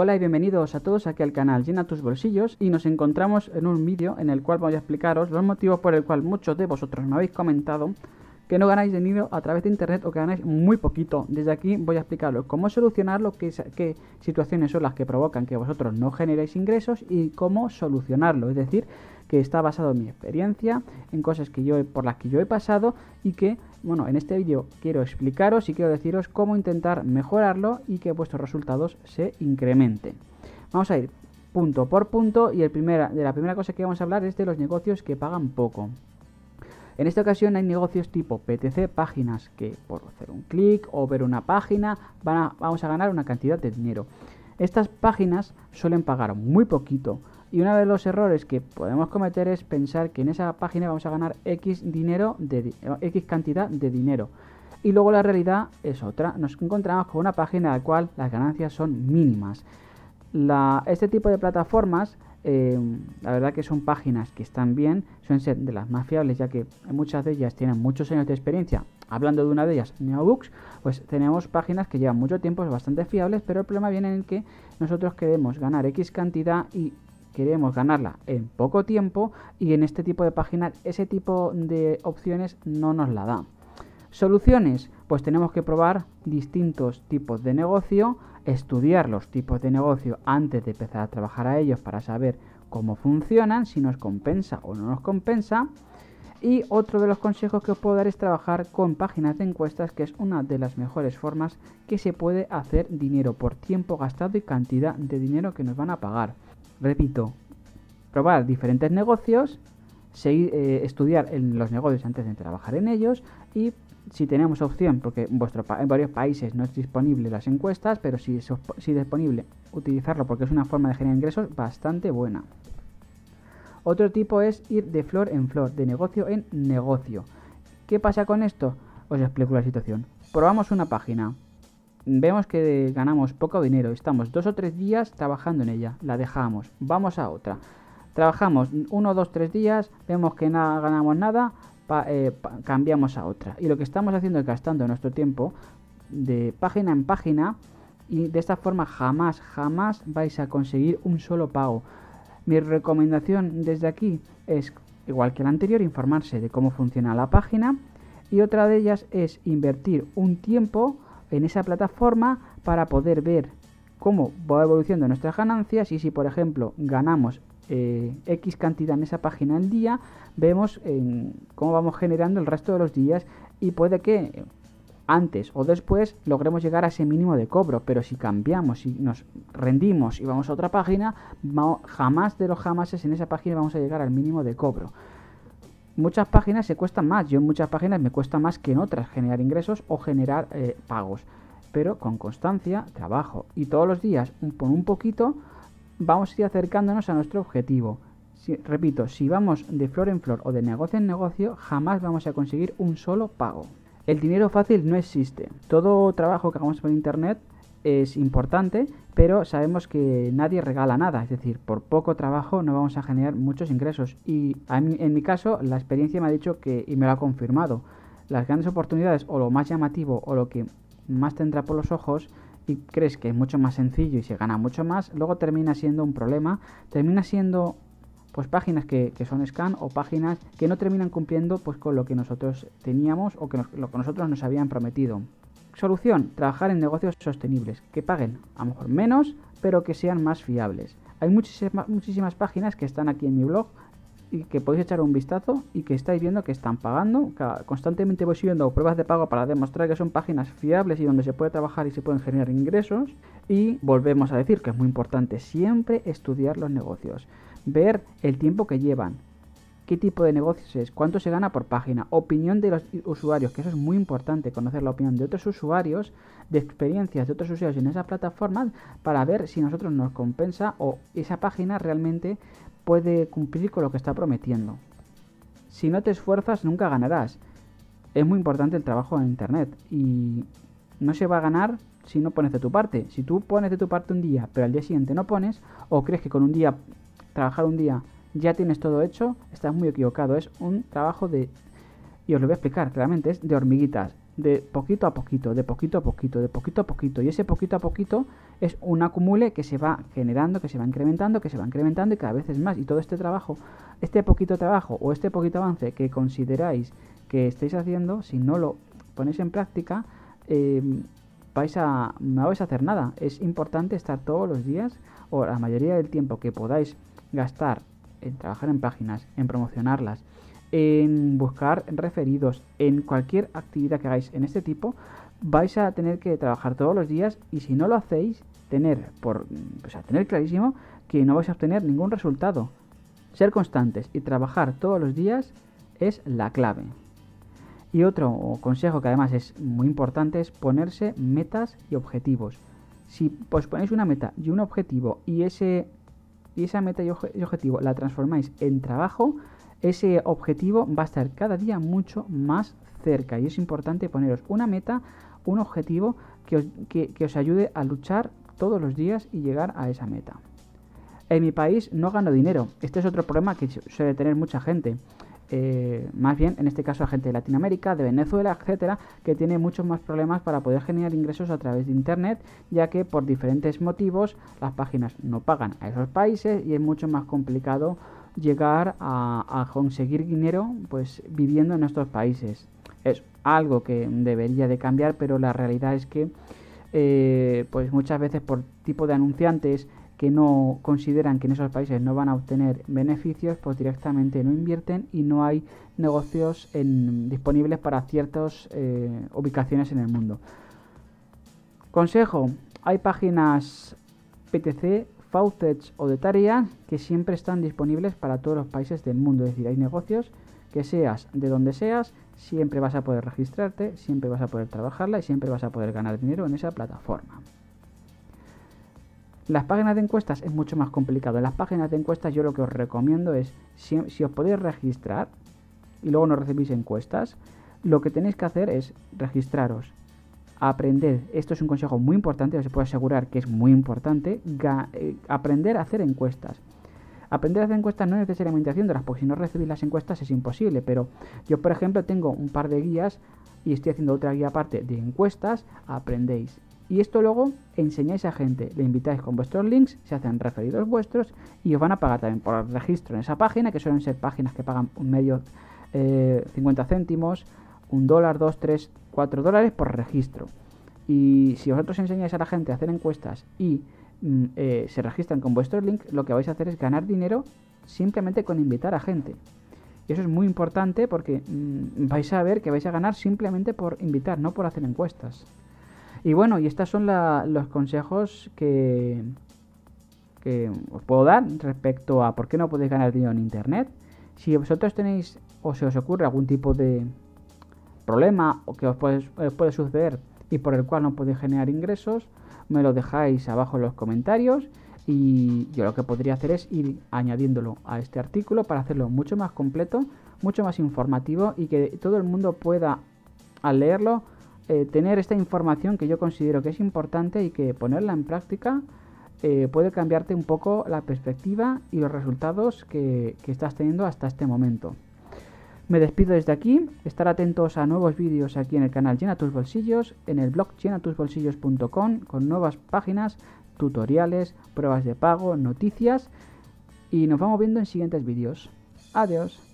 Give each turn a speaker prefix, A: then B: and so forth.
A: Hola y bienvenidos a todos aquí al canal. Llena tus bolsillos y nos encontramos en un vídeo en el cual voy a explicaros los motivos por el cual muchos de vosotros me habéis comentado que no ganáis dinero a través de internet o que ganáis muy poquito. Desde aquí voy a explicaros cómo solucionarlo, qué, situaciones son las que provocan que vosotros no generéis ingresos y cómo solucionarlo. Es decir, que está basado en mi experiencia, en cosas que yo por las que yo he pasado y que, bueno, en este vídeo quiero explicaros y quiero deciros cómo intentar mejorarlo y que vuestros resultados se incrementen. Vamos a ir punto por punto y el primera, de la primera cosa que vamos a hablar es de los negocios que pagan poco. En esta ocasión hay negocios tipo PTC, páginas que por hacer un clic o ver una página vamos a ganar una cantidad de dinero. Estas páginas suelen pagar muy poquito y uno de los errores que podemos cometer es pensar que en esa página vamos a ganar X dinero de X cantidad de dinero. Y luego la realidad es otra. Nos encontramos con una página en la cual las ganancias son mínimas. este tipo de plataformas Em, la verdad que son páginas que están bien, suelen ser de las más fiables, ya que muchas de ellas tienen muchos años de experiencia. Hablando de una de ellas, Neobooks, pues tenemos páginas que llevan mucho tiempo, es bastante fiables, pero el problema viene en que nosotros queremos ganar X cantidad y queremos ganarla en poco tiempo y en este tipo de páginas ese tipo de opciones no nos la da. Soluciones, pues tenemos que probar distintos tipos de negocio, estudiar los tipos de negocio antes de empezar a trabajar a ellos para saber cómo funcionan, si nos compensa o no nos compensa. Y otro de los consejos que os puedo dar es trabajar con páginas de encuestas, que es una de las mejores formas que se puede hacer dinero por tiempo gastado y cantidad de dinero que nos van a pagar. Repito, probar diferentes negocios, seguir, eh, estudiar en los negocios antes de trabajar en ellos y si tenemos opción, porque en, varios países no es disponible las encuestas, pero si es, si disponible, utilizarlo porque es una forma de generar ingresos bastante buena. Otro tipo es ir de flor en flor, de negocio en negocio. ¿Qué pasa con esto? Os explico la situación. Probamos una página, vemos que ganamos poco dinero, estamos dos o tres días trabajando en ella, la dejamos, vamos a otra. Trabajamos uno, dos, tres días, vemos que no ganamos nada, eh, cambiamos a otra. Y lo que estamos haciendo es gastando nuestro tiempo de página en página y de esta forma jamás, jamás vais a conseguir un solo pago. Mi recomendación desde aquí es, igual que la anterior, informarse de cómo funciona la página y otra de ellas es invertir un tiempo en esa plataforma para poder ver cómo va evolucionando nuestras ganancias y si por ejemplo ganamos eh, X cantidad en esa página al día, vemos cómo vamos generando el resto de los días y puede que antes o después logremos llegar a ese mínimo de cobro, pero si cambiamos, si nos rendimos y vamos a otra página, jamás de los jamases en esa página vamos a llegar al mínimo de cobro. Muchas páginas se cuestan más, yo en muchas páginas me cuesta más que en otras generar ingresos o generar eh, pagos, pero con constancia, trabajo y todos los días por un poquito vamos a ir acercándonos a nuestro objetivo. Repito, si vamos de flor en flor o de negocio en negocio, jamás vamos a conseguir un solo pago. El dinero fácil no existe. Todo trabajo que hagamos por internet es importante, pero sabemos que nadie regala nada, es decir, por poco trabajo no vamos a generar muchos ingresos. Y en mi caso, la experiencia me ha dicho que, y me lo ha confirmado, las grandes oportunidades o lo más llamativo o lo que más tendrá por los ojos y crees que es mucho más sencillo y se gana mucho más, luego termina siendo un problema, termina siendo pues páginas que, son scan o páginas que no terminan cumpliendo pues con lo que nosotros teníamos o que lo que nosotros nos habían prometido. Solución, trabajar en negocios sostenibles, que paguen a lo mejor menos, pero que sean más fiables. Hay muchísimas páginas que están aquí en mi blog y que podéis echar un vistazo y que estáis viendo que están pagando. Constantemente voy subiendo pruebas de pago para demostrar que son páginas fiables y donde se puede trabajar y se pueden generar ingresos. Y volvemos a decir que es muy importante siempre estudiar los negocios, ver el tiempo que llevan, qué tipo de negocios es, cuánto se gana por página, opinión de los usuarios, que eso es muy importante, conocer la opinión de otros usuarios, de experiencias de otros usuarios en esa plataforma para ver si nosotros nos compensa o esa página realmente puede cumplir con lo que está prometiendo. Si no te esfuerzas, nunca ganarás. Es muy importante el trabajo en Internet y no se va a ganar si no pones de tu parte. Si tú pones de tu parte un día, pero al día siguiente no pones, o crees que con un día, trabajar un día, ya tienes todo hecho, estás muy equivocado. Es un trabajo de, y os lo voy a explicar claramente, es de hormiguitas. De poquito a poquito, de poquito a poquito, de poquito a poquito. Y ese poquito a poquito es un acumule que se va generando, que se va incrementando, que se va incrementando y cada vez es más. Y todo este trabajo, este poquito trabajo o este poquito avance que consideráis que estáis haciendo, si no lo ponéis en práctica, eh, vais a, no vais a hacer nada. Es importante estar todos los días o la mayoría del tiempo que podáis gastar en trabajar en páginas, en promocionarlas, en buscar referidos, en cualquier actividad que hagáis en este tipo, vais a tener que trabajar todos los días y si no lo hacéis, tener por, sea, tener clarísimo que no vais a obtener ningún resultado. Ser constantes y trabajar todos los días es la clave. Y otro consejo que además es muy importante es ponerse metas y objetivos. Si os ponéis una meta y un objetivo y ese y esa meta y objetivo la transformáis en trabajo, ese objetivo va a estar cada día mucho más cerca y es importante poneros una meta, un objetivo que os, que, os ayude a luchar todos los días y llegar a esa meta. En mi país no gano dinero. Este es otro problema que suele tener mucha gente. Eh, más bien en este caso a gente de Latinoamérica, de Venezuela, etcétera, que tiene muchos más problemas para poder generar ingresos a través de internet, ya que por diferentes motivos las páginas no pagan a esos países y es mucho más complicado llegar a, conseguir dinero pues viviendo en estos países. Es algo que debería de cambiar, pero la realidad es que eh, pues muchas veces por tipo de anunciantes que no consideran que en esos países no van a obtener beneficios, pues directamente no invierten y no hay negocios disponibles para ciertas eh, ubicaciones en el mundo. Consejo, hay páginas PTC Faucets o de tarea que siempre están disponibles para todos los países del mundo. Es decir, hay negocios que seas de donde seas, siempre vas a poder registrarte, siempre vas a poder trabajarla y siempre vas a poder ganar dinero en esa plataforma. Las páginas de encuestas es mucho más complicado. En las páginas de encuestas yo lo que os recomiendo es, si, si os podéis registrar y luego no recibís encuestas, lo que tenéis que hacer es registraros, aprender, esto es un consejo muy importante, os puedo asegurar que es muy importante, eh, aprender a hacer encuestas. Aprender a hacer encuestas no es necesariamente haciéndolas, porque si no recibís las encuestas es imposible, pero yo por ejemplo tengo un par de guías y estoy haciendo otra guía aparte de encuestas, aprendéis. Y esto luego enseñáis a gente, le invitáis con vuestros links, se hacen referidos vuestros y os van a pagar también por el registro en esa página, que suelen ser páginas que pagan un medio 50 eh, céntimos, un dólar, dos, tres, cuatro dólares por registro. Y si vosotros enseñáis a la gente a hacer encuestas y mm, eh, se registran con vuestro link, lo que vais a hacer es ganar dinero simplemente con invitar a gente. Y eso es muy importante porque mm, vais a ver que vais a ganar simplemente por invitar, no por hacer encuestas. Y bueno, y estos son los consejos que, que os puedo dar respecto a por qué no podéis ganar dinero en Internet. Si vosotros tenéis o se os ocurre algún tipo de, problema o que os puede, puede suceder y por el cual no podéis generar ingresos, me lo dejáis abajo en los comentarios y yo lo que podría hacer es ir añadiéndolo a este artículo para hacerlo mucho más completo, mucho más informativo y que todo el mundo pueda al leerlo eh, tener esta información que yo considero que es importante y que ponerla en práctica eh, puede cambiarte un poco la perspectiva y los resultados que estás teniendo hasta este momento. Me despido desde aquí, estar atentos a nuevos vídeos aquí en el canal Llena tus bolsillos, en el blog llenatusbolsillos.com con nuevas páginas, tutoriales, pruebas de pago, noticias y nos vamos viendo en siguientes vídeos. Adiós.